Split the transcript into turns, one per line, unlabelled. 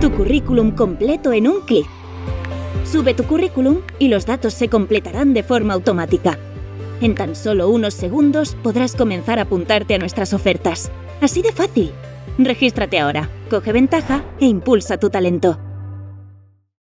Tu currículum completo en un clic. Sube tu currículum y los datos se completarán de forma automática. En tan solo unos segundos podrás comenzar a apuntarte a nuestras ofertas. Así de fácil. Regístrate ahora, coge ventaja e impulsa tu talento.